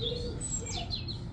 piece of shit.